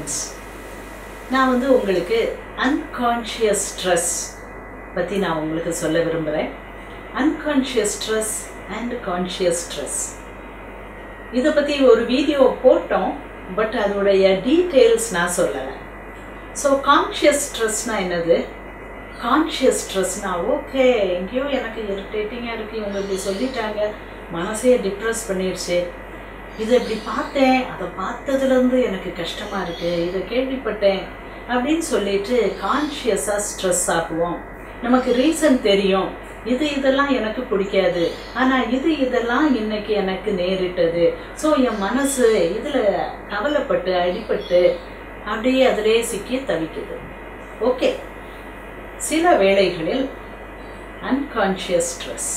Friends நான் வந்து உங்களுக்கு அன்கான்ஷியஸ் ஸ்ட்ரெஸ் பற்றி நான் உங்களுக்கு சொல்ல விரும்புகிறேன் unconscious stress and conscious stress இதை பற்றி ஒரு வீடியோ போட்டோம் பட் அதோடைய டீட்டெயில்ஸ் நான் சொல்லலை. ஸோ கான்ஷியஸ் ஸ்ட்ரெஸ்னால் என்னது? கான்ஷியஸ் ஸ்ட்ரெஸ்னா ஓகே எங்கேயோ எனக்கு இரிட்டேட்டிங்காக இருக்குது இவங்க இப்படி சொல்லிட்டாங்க. மனசே டிப்ரெஸ் பண்ணிடுச்சு இதை இப்படி பார்த்தேன் அதை பார்த்ததுலேருந்து எனக்கு கஷ்டமாக இருக்குது இதை கேள்விப்பட்டேன் அப்படின்னு சொல்லிட்டு கான்ஷியஸாக ஸ்ட்ரெஸ் ஆகுவோம். நமக்கு ரீசன் தெரியும். இது இதெல்லாம் எனக்கு பிடிக்காது. ஆனால் இது இதெல்லாம் இன்னைக்கு எனக்கு நேரிட்டது. ஸோ என் மனசு இதில் கவலைப்பட்டு அடிபட்டு அப்படியே அதிலே சிக்கி தவிக்குது. ஓகே சில வேளைகளில் அன்கான்ஷியஸ் ஸ்ட்ரெஸ்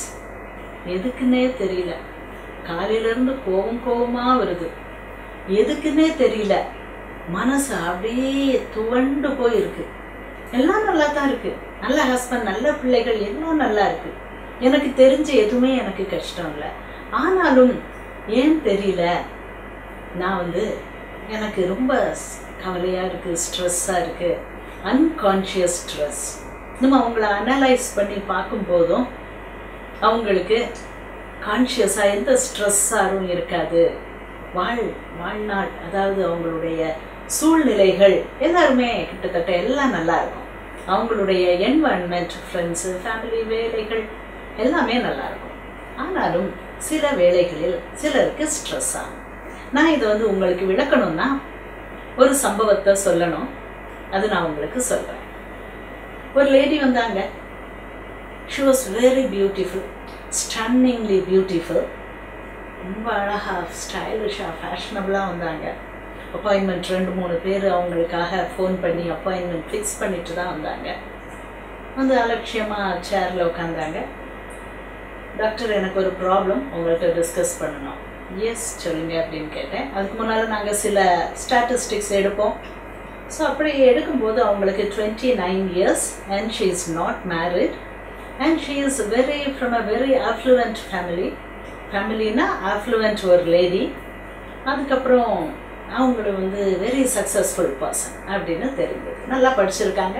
எதுக்குன்னே தெரியல. காலையிலேருந்து கோவம் கோவமாக வருது. எதுக்குன்னே தெரியல. மனசு அப்படியே துவண்டு போயிருக்கு. எல்லாம் நல்லா தான் இருக்கு. நல்ல ஹஸ்பண்ட் நல்ல பிள்ளைகள் எல்லாம் நல்லா இருக்கு. எனக்கு தெரிஞ்ச எதுவுமே எனக்கு கஷ்டம் இல்லை. ஆனாலும் ஏன் தெரியல? நான் வந்து எனக்கு ரொம்ப கவலையாக இருக்குது ஸ்ட்ரெஸ்ஸாக இருக்குது அன்கான்ஷியஸ் ஸ்ட்ரெஸ் நம்ம அவங்கள அனலைஸ் பண்ணி பார்க்கும்போதும் அவங்களுக்கு கான்ஷியஸாக எந்த ஸ்ட்ரெஸ்ஸாரும் இருக்காது. வாழ் வாழ்நாள் அதாவது அவங்களுடைய சூழ்நிலைகள் எல்லாருமே கிட்டத்தட்ட எல்லாம் நல்லா இருக்கும் அவங்களுடைய என்வாயன்மெண்ட் ஃப்ரெண்ட்ஸு ஃபேமிலி வேலைகள் எல்லாமே நல்லா இருக்கும் ஆனாலும் சில வேலைகளில் சிலருக்கு ஸ்ட்ரெஸ் ஆகும் நான் இதை வந்து உங்களுக்கு விளக்கணும்னா ஒரு சம்பவத்தை சொல்லணும். அது நான் உங்களுக்கு சொல்கிறேன் ஒரு லேடி வந்தாங்க. She was very beautiful stunningly beautiful ரொம்ப அழகாக ஸ்டைலிஷாக ஃபேஷனபுளாக வந்தாங்க. அப்பாயின்மெண்ட் ரெண்டு மூணு பேர் அவங்களுக்காக ஃபோன் பண்ணி அப்பாயின்மெண்ட் ஃபிக்ஸ் பண்ணிட்டு தான் வந்தாங்க. வந்து அலட்சியமாக சேரில் உட்காந்தாங்க டாக்டர் எனக்கு ஒரு ப்ராப்ளம் உங்கள்கிட்ட டிஸ்கஸ் பண்ணணும். எஸ் சொல்லுங்க அப்படின்னு கேட்டேன். அதுக்கு முன்னால் நாங்கள் சில ஸ்டாட்டிஸ்டிக்ஸ் எடுப்போம். ஸோ அப்படி எடுக்கும்போது அவங்களுக்கு twenty nine years and she is not married and she is very from a very affluent family ஃபேமிலினா affluent ஒரு லேடி அதுக்கப்புறம் அவங்கள வந்து வெரி சக்ஸஸ்ஃபுல் பர்சன் அப்படின்னு தெரிஞ்சது நல்லா படிச்சிருக்காங்க.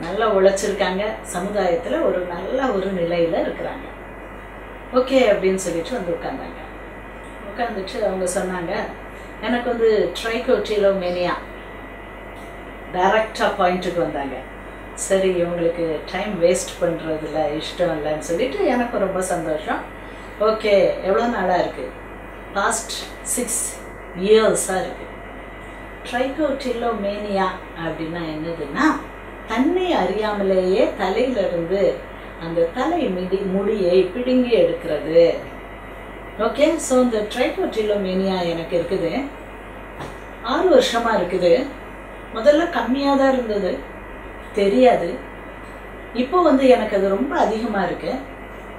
நல்லா உழைச்சிருக்காங்க. சமுதாயத்தில் ஒரு நல்ல ஒரு நிலையில் இருக்கிறாங்க. ஓகே அப்படின்னு சொல்லிட்டு வந்து உட்காந்தாங்க உட்காந்துட்டு அவங்க சொன்னாங்க எனக்கு வந்து ட்ரைகோட்டிலோமேனியா டைரக்டாக பாயிண்ட்டுக்கு வந்தாங்க. சரி இவங்களுக்கு டைம் வேஸ்ட் பண்ணுறதுல இஷ்டம் இல்லைன்னு சொல்லிட்டு எனக்கு ரொம்ப சந்தோஷம். ஓகே எவ்வளோ நாளாக இருக்குது லாஸ்ட் சிக்ஸ் இயர்ஸாக இருக்குது ட்ரைகோட்டிலோமேனியா அப்படின்னா என்னதுன்னா தன்னை அறியாமலேயே தலையிலிருந்து அந்த தலை மிடி முடியை பிடுங்கி எடுக்கிறது. ஓகே ஸோ இந்த ட்ரைகோட்டிலோமேனியா எனக்கு இருக்குது. ஆறு வருஷமாக இருக்குது. முதல்ல கம்மியாக தான் இருந்தது. தெரியாது. இப்போ வந்து எனக்கு அது ரொம்ப அதிகமாக இருக்குது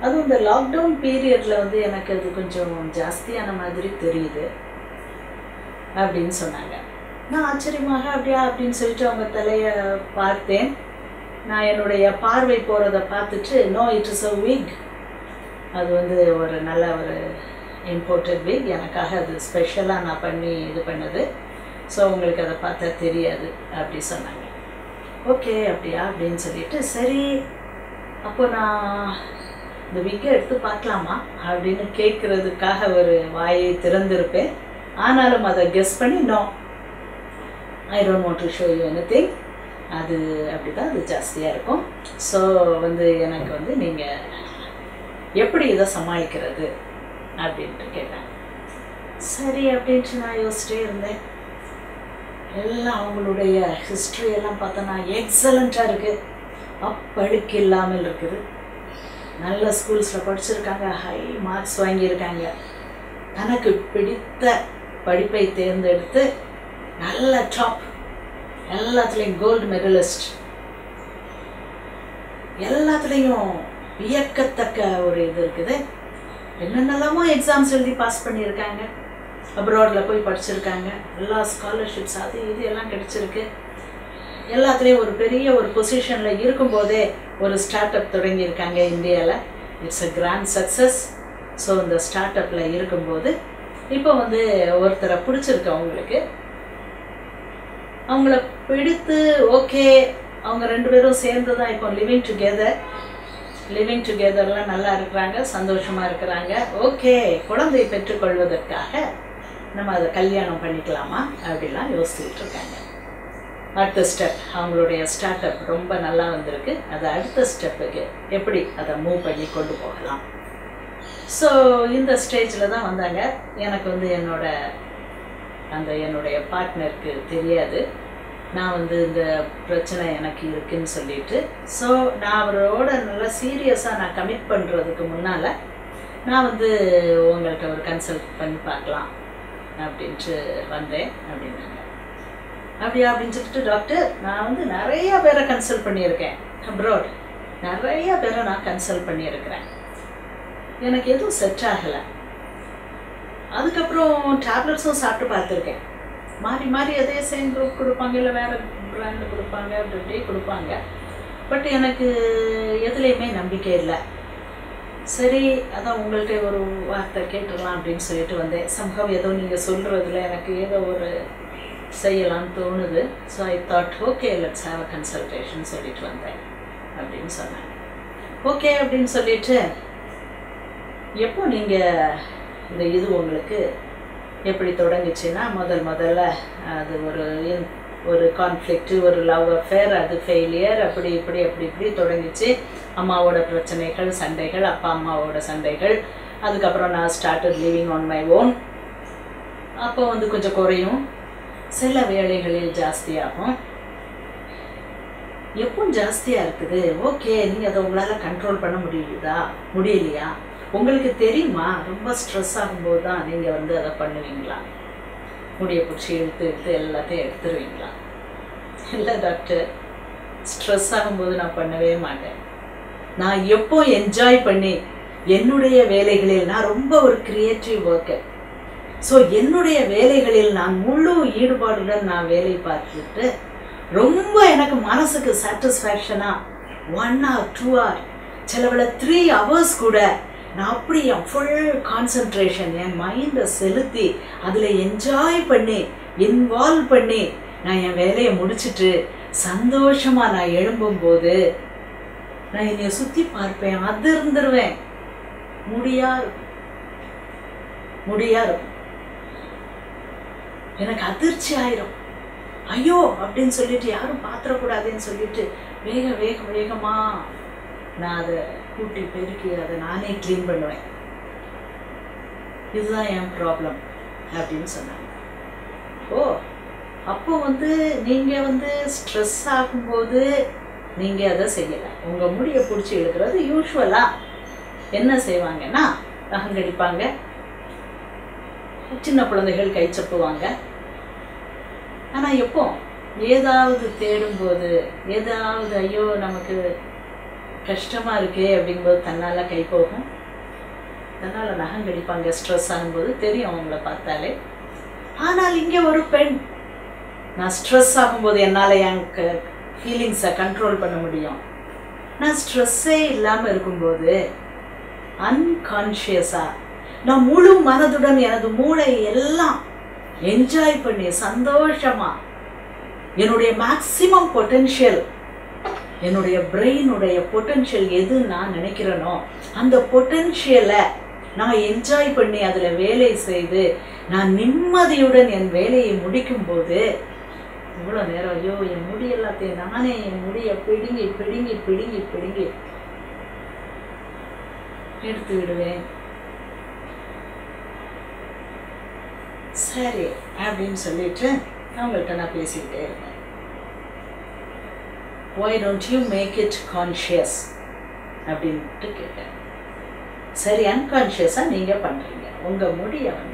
அதுவும் இந்த லாக்டவுன் பீரியடில் வந்து எனக்கு அது கொஞ்சம் ஜாஸ்தியான மாதிரி தெரியுது. அப்படின்னு சொன்னாங்க. நான் ஆச்சரியமாக அப்படியா அப்படின்னு சொல்லிட்டு அவங்க தலையை பார்த்தேன். நான் என்னுடைய பார்வை போகிறத பார்த்துட்டு no it is a wig அது வந்து ஒரு நல்ல ஒரு இம்போர்ட்டட் விக் எனக்காக அது ஸ்பெஷலாக நான் பண்ணி இது பண்ணது. ஸோ உங்களுக்கு அதை பார்த்தா தெரியாது அப்படி சொன்னாங்க. ஓகே அப்படியா? அப்படின்னு சொல்லிட்டு சரி அப்போ நான் இந்த விக்கை எடுத்து பார்க்கலாமா? அப்படின்னு கேட்குறதுக்காக ஒரு வாயை திறந்திருப்பேன். ஆனாலும் அதை கெஸ் பண்ணி no I don't want to show you anything அது அப்படி தான் அது ஜாஸ்தியாக இருக்கும். ஸோ வந்து எனக்கு வந்து நீங்கள் எப்படி இதை சமாளிக்கிறது? அப்படின்ட்டு கேட்டேன். சரி அப்படின்ட்டு நான் யோசிச்சிட்டே இருந்தேன். எல்லாம் அவங்களுடைய ஹிஸ்ட்ரி எல்லாம் பார்த்தோன்னா எக்ஸலண்ட்டாக இருக்குது அப்பழுக்கு இல்லாமல் இருக்குது. நல்ல ஸ்கூல்ஸில் படிச்சிருக்காங்க. ஹை மார்க்ஸ் வாங்கியிருக்காங்க. தனக்கு பிடித்த படிப்பை தேர்ந்தெடுத்து நல்ல டாப் எல்லாத்துலேயும் கோல்டு மெடலிஸ்ட் எல்லாத்துலேயும் வியக்கத்தக்க ஒரு இது இருக்குது. என்னென்னலாமோ எக்ஸாம்ஸ் எழுதி பாஸ் பண்ணியிருக்காங்க. அப்ராடில் போய் படிச்சிருக்காங்க. எல்லா ஸ்காலர்ஷிப்ஸ் அது இது எல்லாம் கிடைச்சிருக்கு. எல்லாத்துலேயும் ஒரு பெரிய ஒரு பொசிஷனில் இருக்கும்போதே ஒரு ஸ்டார்ட் அப் தொடங்கியிருக்காங்க இந்தியாவில் it's a grand success so இந்த ஸ்டார்ட் அப்பில் இருக்கும்போது இப்போ வந்து ஒருத்தரை பிடிச்சிருக்கு அவங்களுக்கு. அவங்கள பிடித்து ஓகே அவங்க ரெண்டு பேரும் சேர்ந்து தான் இப்போ லிவிங் டுகெதர் லிவிங் டுகெதர்லாம் நல்லா இருக்கிறாங்க சந்தோஷமா இருக்கிறாங்க. ஓகே குழந்தை பெற்றுக்கொள்வதற்காக நம்ம அதை கல்யாணம் பண்ணிக்கலாமா அப்படிலாம் யோசிச்சுட்டு இருக்காங்க. அடுத்த ஸ்டெப் அவங்களுடைய ஸ்டார்ட் அப் ரொம்ப நல்லா வந்திருக்கு. அதை அடுத்த ஸ்டெப்புக்கு எப்படி அதை மூவ் பண்ணி கொண்டு போகலாம். ஸோ இந்த ஸ்டேஜில் தான் வந்தாங்க. எனக்கு வந்து என்னோட அந்த என்னுடைய பார்ட்னருக்கு தெரியாது. நான் வந்து இந்த பிரச்சனை எனக்கு இருக்குன்னு சொல்லிட்டு ஸோ நான் அவரோட நல்லா சீரியஸாக நான் கமிட் பண்ணுறதுக்கு முன்னால் நான் வந்து உங்கள்கிட்ட ஒரு கன்சல்ட் பண்ணி பார்க்கலாம். அப்படின்ட்டு வந்தேன் அப்படின்னாங்க. அப்படியா அப்படின்னு சொல்லிட்டு டாக்டர் நான் வந்து நிறைய பேரை கன்சல்ட் பண்ணியிருக்கேன் அப்ராட் நிறைய பேரை நான் கன்சல்ட் பண்ணியிருக்கிறேன். எனக்கு எதுவும் செட் ஆகலை. அதுக்கப்புறம் டேப்லெட்ஸும் சாப்பிட்டு பார்த்துருக்கேன். மாறி மாறி அதே சேம் குரூப் கொடுப்பாங்க இல்லை வேறு பிராண்டு கொடுப்பாங்க அப்படி கொடுப்பாங்க. பட் எனக்கு எதுலேயுமே நம்பிக்கை இல்லை. சரி அதான் உங்கள்கிட்ட ஒரு வார்த்தை கேட்டுடலாம் அப்படின்னு சொல்லிட்டு வந்தேன். சம்பவம் ஏதோ நீங்கள் சொல்கிறதுல எனக்கு ஏதோ ஒரு செய்யலாம்னு தோணுது. So I thought okay let's have a consultation சொல்லிட்டு வந்தேன் அப்படின்னு சொன்னேன். ஓகே அப்படின்னு சொல்லிட்டு எப்போ நீங்கள் இந்த இது உங்களுக்கு எப்படி தொடங்குச்சுன்னா முதல் முதல்ல அது ஒரு ஒரு கான்ஃப்ளிக்ட் ஒரு லவ் அஃபேர் அது ஃபெயிலியர் அப்படி இப்படி அப்படி இப்படி தொடங்கிச்சு. அம்மாவோட பிரச்சனைகள் சண்டைகள் அப்பா அம்மாவோட சண்டைகள். அதுக்கப்புறம் நான் started living on my own அப்போ வந்து கொஞ்சம் குறையும். சில வேலைகளில் ஜாஸ்தியாகும். எப்பவும் ஜாஸ்தியாக இருக்குது. ஓகே நீங்கள் அதை உங்களால் கண்ட்ரோல் பண்ண முடியுதா? முடியலையா? உங்களுக்கு தெரியுமா? ரொம்ப ஸ்ட்ரெஸ் ஆகும்போது தான் நீங்கள் வந்து அதை பண்ணுவீங்களா? முடிய பிடிச்சி இழுத்து இழுத்து எல்லாத்தையும் எடுத்துருவீங்களா? இல்லை டாக்டர் ஸ்ட்ரெஸ் ஆகும்போது நான் பண்ணவே மாட்டேன். நான் எப்போ என்ஜாய் பண்ணி என்னுடைய வேலைகளில் நான் ரொம்ப ஒரு கிரியேட்டிவ் ஒர்க்கர் ஸோ என்னுடைய வேலைகளில் நான் முழு ஈடுபாடுடன் நான் வேலை பார்த்துட்டு ரொம்ப எனக்கு மனசுக்கு சாட்டிஸ்ஃபேக்ஷனாக ஒன் ஆர் டூ ஆர் சிலவில் த்ரீ ஹவர்ஸ் கூட நான் அப்படி என் ஃபுல் கான்சன்ட்ரேஷன் என் மைண்டை செலுத்தி அதில் என்ஜாய் பண்ணி இன்வால்வ் பண்ணி நான் என் வேலையை முடிச்சிட்டு சந்தோஷமாக நான் எழும்பும்போது நான் என்னைய சுற்றி பார்ப்பேன் அதிர்ந்துருவேன். முடியா இருக்கும் முடியா இருக்கும் எனக்கு அதிர்ச்சி ஆயிரும். ஐயோ அப்படின்னு சொல்லிட்டு யாரும் பாத்திரக்கூடாதுன்னு சொல்லிட்டு வேக வேக வேகமா நான் அதை கூட்டி பெருக்கி அதை நானே க்ளீன் பண்ணுவேன். இதுதான் என் ப்ராப்ளம் அப்படின்னு சொன்னாங்க. ஓ அப்போ வந்து நீங்கள் வந்து ஸ்ட்ரெஸ் ஆகும்போது நீங்கள் அதை செய்யலை. உங்கள் முடியை பிடிச்சி இழுக்கிறது யூஸ்வலாக என்ன செய்வாங்கன்னா நகங்கடிப்பாங்க சின்ன குழந்தைகள் கை சப்புவாங்க. ஆனால் எப்போ? ஏதாவது தேடும்போது ஏதாவது ஐயோ நமக்கு கஷ்டமாக இருக்கே அப்படிங்கும்போது தன்னால் கை போகும். தன்னால் நகங்கடிப்பாங்க ஸ்ட்ரெஸ் ஆகும்போது தெரியும் அவங்கள பார்த்தாலே. ஆனால் இங்கே ஒரு பெண். நான் ஸ்ட்ரெஸ் ஆகும்போது என்னால் என் ஃபீலிங்ஸை கண்ட்ரோல் பண்ண முடியும். நான் ஸ்ட்ரெஸ்ஸே இல்லாமல் இருக்கும்போது அன்கான்ஷியஸாக நான் முழு மனதுடன் எனது மூளை எல்லாம் என்ஜாய் பண்ணி சந்தோஷமாக என்னுடைய மேக்சிமம் பொட்டென்ஷியல் என்னுடைய பிரெயினுடைய பொட்டென்ஷியல் எது நான் நினைக்கிறேனோ அந்த பொட்டென்ஷியலை நான் என்ஜாய் பண்ணி அதில் வேலை செய்து நான் நிம்மதியுடன் என் வேலையை முடிக்கும்போது இவ்வளோ நேரம் ஐயோ என் முடி எல்லாத்தையும் நானே என் முடியை பிடுங்கி பிடுங்கி பிடுங்கி பிடுங்கி எடுத்து விடுவேன். சரி அப்படின்னு சொல்லிட்டு அவங்கள்ட்ட நான் பேசிக்கிட்டே இருந்தேன். Why don't you make it conscious அப்படின்ட்டு கேட்டேன். சரி அன்கான்ஷியஸாக நீங்கள் பண்ணுறீங்க உங்கள் முடியை வந்து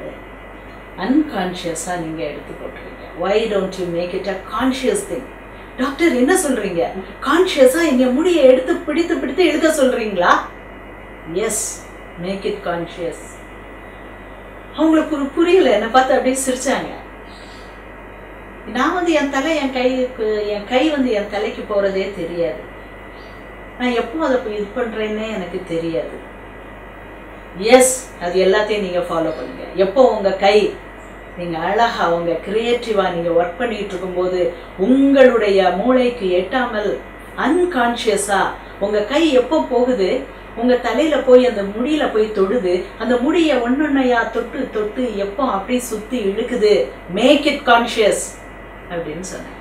அன்கான்ஷியஸாக நீங்கள் எடுத்து போட்டுறீங்க why don't you make it a conscious thing doctor என்ன சொல்கிறீங்க கான்ஷியஸாக எங்கள் முடியை எடுத்து பிடித்து பிடித்து எழுத சொல்கிறீங்களா எஸ் மேக் இட் கான்ஷியஸ் அவங்களுக்கு ஒரு புரியல. என்னை பார்த்து அப்படியே சிரிச்சாங்க. நான் வந்து என் தலை என் கைக்கு என் கை வந்து என் தலைக்கு போகிறதே தெரியாது. நான் எப்போ அதை இது பண்ணுறேன்னே எனக்கு தெரியாது. எஸ் அது எல்லாத்தையும் நீங்கள் ஃபாலோ பண்ணுங்க. எப்போ உங்கள் கை நீங்கள் அழகா உங்கள் க்ரியேட்டிவாக நீங்கள் ஒர்க் பண்ணிகிட்டு இருக்கும்போது உங்களுடைய மூளைக்கு எட்டாமல் அன்கான்ஷியஸாக உங்கள் கை எப்போ போகுது? உங்கள் தலையில் போய் அந்த முடியில் போய் தொடுது. அந்த முடியை ஒன்னொன்னையா தொட்டு தொட்டு எப்போ அப்படியே சுற்றி இழுக்குது? மேக் இட் கான்ஷியஸ் அப்படின்னு சொன்னேன்.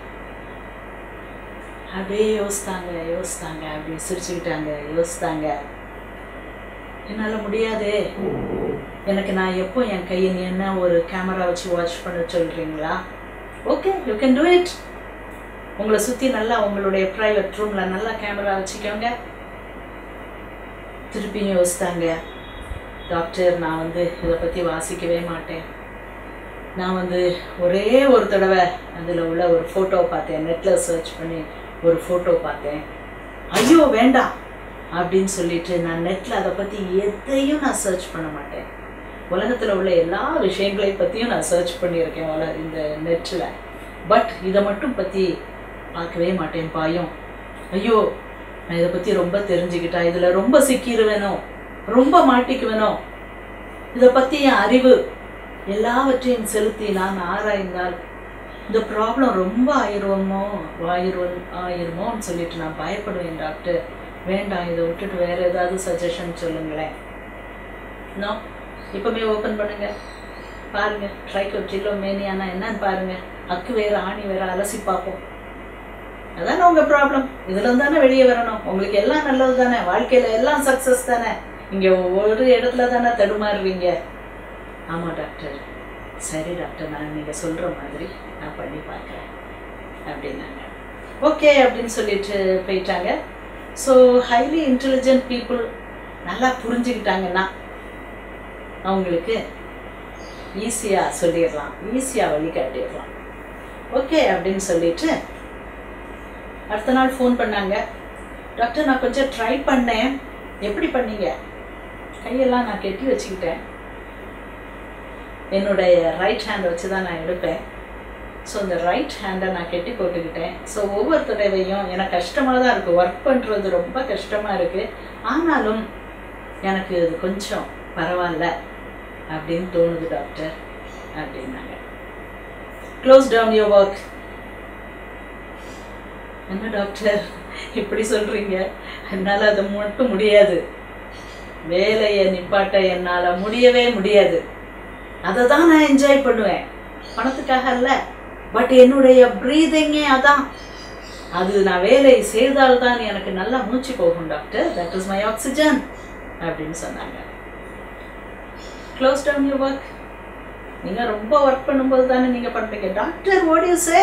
அப்படியே யோசித்தாங்க யோசித்தாங்க அப்படி சிரிச்சுக்கிட்டாங்க யோசித்தாங்க. என்னால் முடியாது. எனக்கு நான் எப்போ என் கையை நீ என்ன ஒரு கேமரா வச்சு வாட்ச் பண்ண சொல்கிறீங்களா okay you can do it உங்களை சுற்றி நல்லா உங்களுடைய ப்ரைவேட் ரூமில் நல்லா கேமரா வச்சுக்கோங்க. திருப்பியும் யோசித்தாங்க. டாக்டர் நான் வந்து இதை பற்றி வாசிக்கவே மாட்டேன். நான் வந்து ஒரே ஒரு தடவை அதில் உள்ள ஒரு ஃபோட்டோ பார்த்தேன். நெட்டில் சர்ச் பண்ணி ஒரு ஃபோட்டோ பார்த்தேன். ஐயோ வேண்டாம். அப்படின்னு சொல்லிட்டு நான் நெட்டில் அதை பற்றி எதையும் நான் சர்ச் பண்ண மாட்டேன். உலகத்தில் உள்ள எல்லா விஷயங்களை பற்றியும் நான் சர்ச் பண்ணியிருக்கேன் உல இந்த நெட்டில் பட் இதை மட்டும் பற்றி பார்க்கவே மாட்டேன் பாயும். ஐயோ நான் இதை பற்றி ரொம்ப தெரிஞ்சுக்கிட்டா இதில் ரொம்ப சிக்கிடுவேனோ ரொம்ப மாட்டிக்குவேனோ? இதை பற்றி என் அறிவு எல்லாவற்றையும் செலுத்தி நான் ஆராய்ந்தால் இந்த ப்ராப்ளம் ரொம்ப ஆயிடுவோமோ ஆயிரும் ஆயிருமோன்னு சொல்லிட்டு நான் பயப்படுவேன் டாக்டர் வேண்டாம் இதை விட்டுட்டு வேறு ஏதாவது சஜஷன் சொல்லுங்களேன். நோ இப்போமே ஓப்பன் பண்ணுங்க. பாருங்க ட்ரைகோட்ரிலோ மேனியானா என்னன்னு பாருங்கள் அக்கு வேற ஆணி வேற அலசி பார்ப்போம். அதானே உங்கள் ப்ராப்ளம் இதில் தானே வெளியே வரணும். உங்களுக்கு எல்லாம் நல்லது தானே வாழ்க்கையில் எல்லாம் சக்ஸஸ் தானே? இங்கே ஒரு இடத்துல தானே தடுமாறுவீங்க. ஆமாம் டாக்டர் சரி டாக்டர் நான் நீங்கள் சொல்கிற மாதிரி நான் பண்ணி பார்க்குறேன். அப்படின்னாங்க. ஓகே அப்படின்னு சொல்லிட்டு போயிட்டாங்க. ஸோ ஹைலி இன்டெலிஜென்ட் பீப்புள் நல்லா புரிஞ்சுக்கிட்டாங்கன்னா அவங்களுக்கு ஈஸியாக சொல்லிடலாம். ஈஸியாக வழிகாட்டிடலாம் ஓகே அப்படின்னு சொல்லிட்டு அடுத்த நாள் ஃபோன் பண்ணாங்க. டாக்டர் நான் கொஞ்சம் ட்ரை பண்ணேன். எப்படி பண்ணீங்க? கையெல்லாம் நான் கெட்டி வச்சுக்கிட்டேன். என்னுடைய ரைட் ஹேண்ட் வச்சு தான் நான் எடுப்பேன். ஸோ இந்த ரைட் ஹேண்டை நான் கெட்டி போட்டுக்கிட்டேன். ஸோ ஒவ்வொரு தடவையும் எனக்கு கஷ்டமாக தான் இருக்குது ஒர்க் பண்ணுறது ரொம்ப கஷ்டமாக இருக்குது ஆனாலும் எனக்கு இது கொஞ்சம் பரவாயில்ல அப்படின்னு தோணுது டாக்டர் அப்படின்னாங்க. க்ளோஸ் டவுன் யோர் ஒர்க் என்ன டாக்டர் இப்படி சொல்கிறீங்க என்னால் அது மட்டும் முடியாது. வேலையை நிப்பாட்ட என்னால் முடியவே முடியாது. அதை தான் நான் என்ஜாய் பண்ணுவேன். பணத்துக்காக இல்லை பட் என்னுடைய ப்ரீதிங்கே அதான். அது நான் வேலை செய்தால்தான் எனக்கு நல்லா மூச்சு போகும் doctor that is my oxygen அப்படின்னு சொன்னாங்க. க்ளோஸ் டவுன் யூ ஒர்க் நீங்கள் ரொம்ப ஒர்க் பண்ணும்போது தானே நீங்கள் பண்ணுறீங்க. டாக்டர் ஓடியூஸே சே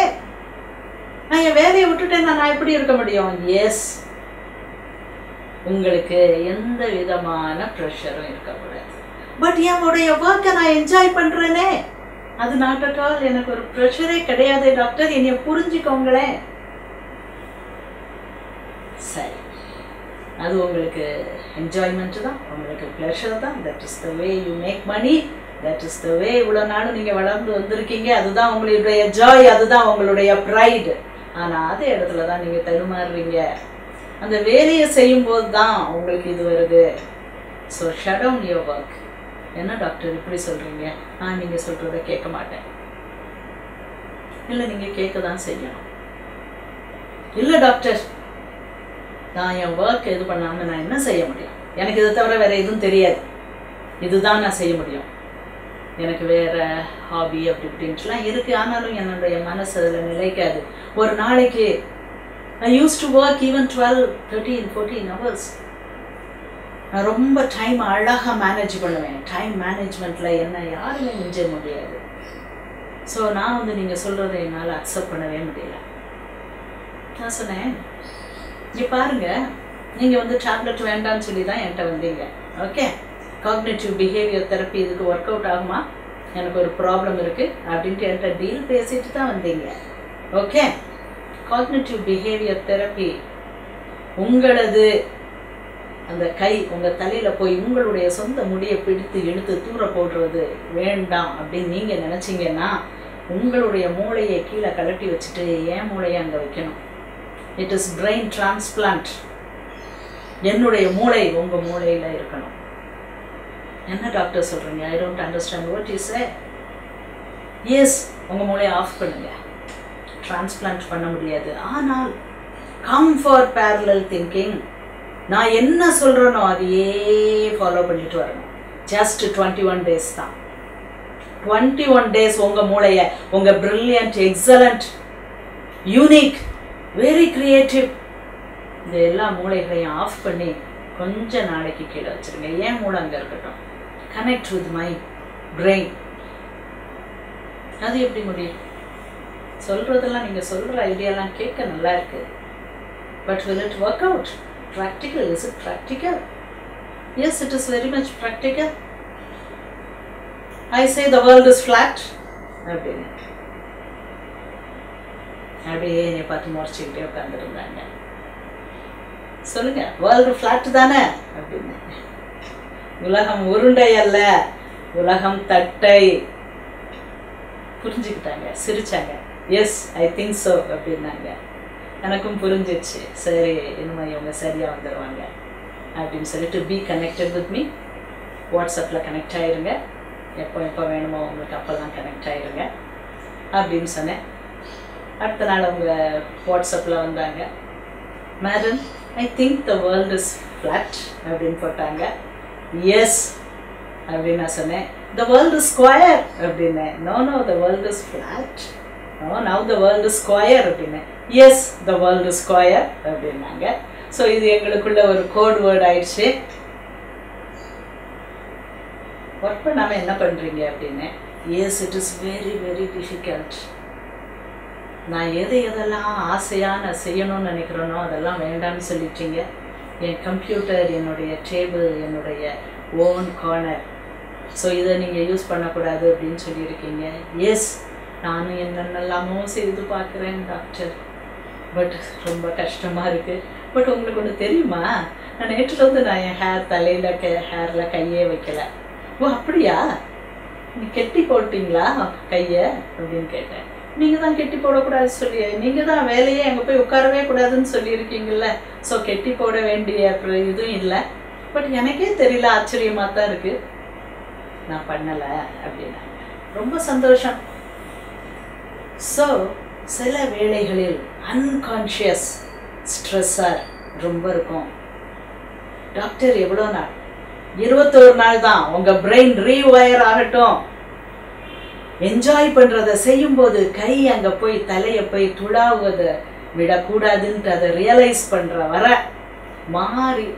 நான் என் வேலையை விட்டுட்டேன் நான் எப்படி இருக்க முடியும்? எஸ் உங்களுக்கு எந்த விதமான ப்ரெஷரும் இருக்கக்கூடாது. பட் என்னுடைய ஒர்க்கை நான் என்ஜாய் பண்ணுறேனே அது நாட் அட் ஆல் எனக்கு ஒரு ப்ரெஷரே கிடையாது டாக்டர். என்னை புரிஞ்சுக்கோங்களேன். சரி. அது உங்களுக்கு என்ஜாய்மெண்ட் தான் உங்களுக்கு ப்ளஷர் தான். That is the way you make money that is the way இவ்வளோ நாளும் நீங்கள் வளர்ந்து வந்திருக்கீங்க. அதுதான் உங்களுடைய ஜாய் அதுதான் உங்களுடைய ப்ரைடு ஆனால் அதே இடத்துல தான் நீங்கள் தடுமாறுறீங்க. அந்த வேலையை செய்யும்போது தான் உங்களுக்கு இது வருது. So shut down your work என்ன டாக்டர் இப்படி சொல்கிறீங்க நான் நீங்கள் சொல்கிறத கேட்க மாட்டேன். இல்லை நீங்கள் கேட்க தான் செய்யணும். இல்லை டாக்டர் நான் என் ஒர்க் இது பண்ணாமல் நான் என்ன செய்ய முடியும்? எனக்கு இதை தவிர வேறு எதுவும் தெரியாது. இதுதான் நான் செய்ய முடியும். எனக்கு வேற ஹாபி அப்படி இப்படின்ட்டுலாம் இருக்குது ஆனாலும் என்னுடைய மனசு அதில் நிலைக்காது. ஒரு நாளைக்கு I use to work even twelve thirteen fourteen hours நான் ரொம்ப டைம் அழகாக மேனேஜ் பண்ணுவேன். டைம் மேனேஜ்மெண்ட்டில் என்ன யாருமே மிஞ்ச முடியாது. ஸோ நான் வந்து நீங்கள் சொல்கிறத என்னால் அக்செப்ட் பண்ணவே முடியல. நான் சொன்னேன் இங்கே பாருங்கள் நீங்கள் வந்து டேப்லெட் வேண்டாம்னு சொல்லி தான் என்கிட்ட வந்தீங்க. ஓகே காக்னேட்டிவ் பிஹேவியர் தெரப்பி இதுக்கு ஒர்க் அவுட் ஆகுமா? எனக்கு ஒரு ப்ராப்ளம் இருக்குது அப்படின்ட்டு என்கிட்ட டீல் பேசிட்டு தான் வந்தீங்க. ஓகே காக்னேட்டிவ் பிஹேவியர் தெரப்பி உங்களது அந்த கை உங்கள் தலையில் போய் உங்களுடைய சொந்த முடியை பிடித்து இழுத்து தூர போடுறது வேண்டாம் அப்படின்னு நீங்கள் நினச்சிங்கன்னா உங்களுடைய மூளையை கீழே கலட்டி வச்சுட்டு ஏன் மூளையை அங்கே வைக்கணும். இட் இஸ் பிரெயின் டிரான்ஸ்பிளான்ட் என்னுடைய மூளை உங்கள் மூளையில் இருக்கணும். என்ன டாக்டர் சொல்கிறீங்க I don't understand what is yes உங்கள் மூளையை ஆஃப் பண்ணுங்க. டிரான்ஸ்பிளான்ட் பண்ண முடியாது. ஆனால் கம் ஃபார் பேரலல் திங்கிங் நான் என்ன சொல்கிறேனோ அதையே ஃபாலோ பண்ணிட்டு வரணும். ஜஸ்ட் டுவெண்ட்டி ஒன் டேஸ் தான். டுவெண்ட்டி ஒன் டேஸ் உங்கள் மூளையை உங்கள் brilliant excellent unique very creative இந்த எல்லா மூளைகளையும் ஆஃப் பண்ணி கொஞ்ச நாளைக்கு கீழே வச்சுருங்க. ஏன் மூளை அங்கே இருக்கட்டும்? கனெக்ட் வித் மை பிரெயின் அது எப்படி முடியும்? சொல்கிறதெல்லாம் நீங்கள் சொல்கிற ஐடியாலாம் கேட்க நல்லா இருக்குது but will it work out practical is it practical? Yes it is very much practical. I say the world is flat. அப்படின்னு அப்படியே என்னை பார்த்து முறைச்சிக்கிட்டே உட்காந்துருந்தாங்க சொல்லுங்க வேர்ல்டு ஃப்ளாட் தானே அப்படின்னு உலகம் உருண்டை அல்ல உலகம் தட்டை புரிஞ்சுக்கிட்டாங்க சிரிச்சாங்க எஸ் ஐ திங்க் ஸோ அப்படின்னாங்க எனக்கும் புரிஞ்சிச்சு. சரி இனிமேல் இவங்க சரியாக வந்துடுவாங்க அப்படின்னு சொல்லிட்டு பி கனெக்டட் வித் மீ வாட்ஸ்அப்பில் கனெக்ட் ஆயிருங்க. எப்போ எப்போ வேணுமோ உங்களுக்கு அப்போல்லாம் கனெக்ட் ஆயிருங்க அப்படின்னு சொன்னேன். அடுத்த நாள் அவங்க வாட்ஸ்அப்பில் வந்தாங்க. Madam I think the world is flat அப்படின்னு போட்டாங்க. எஸ் அப்படின்னு நான் சொன்னேன். த வேர்ல்டு ஸ்கொயர் அப்படின்னேன் no no the world is flat oh now the world square அப்படின்னேன் எஸ் த வேர்ல்டு ஸ்கொயர் அப்படின்னாங்க. ஸோ இது எங்களுக்குள்ள ஒரு கோட் வேர்ட் ஆயிடுச்சு. ஒர்க் பண்ணாமல் என்ன பண்ணுறீங்க அப்படின்னு. Yes it is very very difficult நான் எது எதெல்லாம் ஆசையாக நான் செய்யணும்னு நினைக்கிறேனோ அதெல்லாம் வேண்டாம்னு சொல்லிட்டீங்க. என் கம்ப்யூட்டர் என்னுடைய டேபிள் என்னுடைய ஓன் கார்னர் ஸோ இதை நீங்கள் யூஸ் பண்ணக்கூடாது அப்படின்னு சொல்லியிருக்கீங்க. எஸ் நானும் என்னென்னலாமோ செய்து பார்க்குறேன் டாக்டர் பட் ரொம்ப கஷ்டமாக இருக்குது பட் உங்களுக்கு ஒன்று தெரியுமா? நான் நேற்றுல வந்து நான் என் ஹேர் தலையில் க ஹேரில் கையே வைக்கலை. ஓ அப்படியா? நீ கெட்டி போட்டிங்களா? கையை? அப்படின்னு கேட்டேன். நீங்கள் தான் கெட்டி போடக்கூடாது சொல்லி நீங்கள் தான் வேலையே அங்கே போய் உட்காரவே கூடாதுன்னு சொல்லியிருக்கீங்கல்ல. ஸோ கெட்டி போட வேண்டிய அப்புறம் இதுவும் இல்லை. பட் எனக்கே தெரியல ஆச்சரியமாக தான் இருக்குது நான் பண்ணலை அப்படின்னாங்க. ரொம்ப சந்தோஷம். ஸோ சில வேளைகளில் அன்கான்ஷியஸ் ஸ்ட்ரெஸ்ஸார் ரொம்ப இருக்கும். டாக்டர் எவ்வளோ நாள்? இருபத்தோரு நாள் தான். உங்கள் பிரெயின் ரீவயர் ஆகட்டும். என்ஜாய் பண்ணுறதை செய்யும்போது கை அங்கே போய் தலையை போய் துளாவதை விடக்கூடாதுன்ட்டு அதை ரியலைஸ் பண்ணுற வர மாறி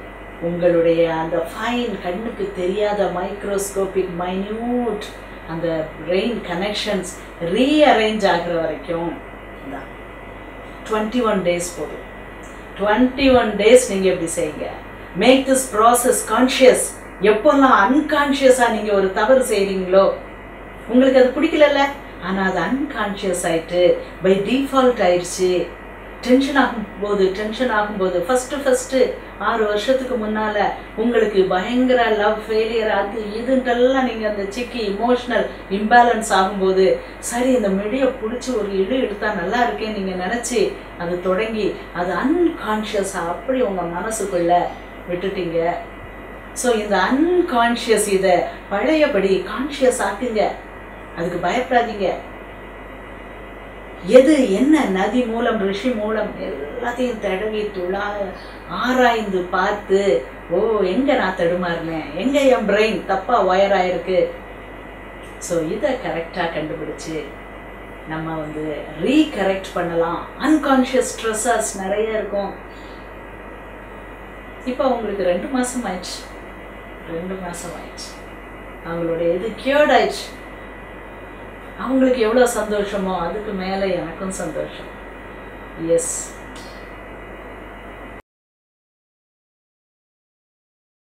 உங்களுடைய அந்த ஃபைன் கண்ணுக்கு தெரியாத மைக்ரோஸ்கோபிக் மைன்யூட் அந்த பிரெயின் கனெக்ஷன்ஸ் ரீஅரேஞ்ச் ஆகிற வரைக்கும் தான் டுவெண்ட்டி ஒன் டேஸ் போதும். டுவெண்ட்டி ஒன் டேஸ் நீங்கள் எப்படி செய்யுங்க? மேக் திஸ் ப்ராசஸ் கான்ஷியஸ் எப்போல்லாம் அன்கான்ஷியஸாக நீங்கள் ஒரு தவறு செய்கிறீங்களோ உங்களுக்கு அது பிடிக்கலல்ல? ஆனால் அது அன்கான்ஷியஸ் ஆயிட்டு பை டிஃபால்ட் ஆயிடுச்சு. டென்ஷன் ஆகும்போது டென்ஷன் ஆகும்போது ஃபஸ்ட்டு ஃபஸ்ட்டு ஆறு வருஷத்துக்கு முன்னால் உங்களுக்கு பயங்கர லவ் ஃபெயிலியர் அது இதுன்றெல்லாம் நீங்கள் அந்த சிக்கி இமோஷ்னல் இம்பேலன்ஸ் ஆகும்போது சரி இந்த மெடியை பிடிச்சி ஒரு இடு எடுத்தா நல்லா இருக்கேன்னு நீங்கள் நினச்சி அது தொடங்கி அது அன்கான்ஷியஸாக அப்படி உங்கள் மனசுக்குள்ள விட்டுட்டீங்க. ஸோ இந்த அன்கான்ஷியஸ் இதை பழையபடி கான்ஷியஸ் ஆக்குங்க. அதுக்கு பயப்படாதீங்க. எது என்ன நதி மூலம் ரிஷி மூலம் எல்லாத்தையும் தடவி துளா ஆராய்ந்து பார்த்து ஓ எங்க நான் தடுமாறினேன்? எங்க என் பிரெயின் தப்பா ஒயர் ஆயிருக்கு? ஸோ இதை கரெக்டாக கண்டுபிடிச்சு நம்ம வந்து ரீகரெக்ட் பண்ணலாம். அன்கான்ஷியஸ் ஸ்ட்ரெஸ்ஸஸ் நிறைய இருக்கும். இப்போ அவங்களுக்கு ரெண்டு மாதம் ஆயிடுச்சு. ரெண்டு மாதம் ஆயிடுச்சு. அவங்களுடைய இது கியூர்ட் ஆயிடுச்சு. அவங்களுக்கு எவ்வளோ சந்தோஷமோ அதுக்கு மேலே எனக்கும் சந்தோஷம். எஸ்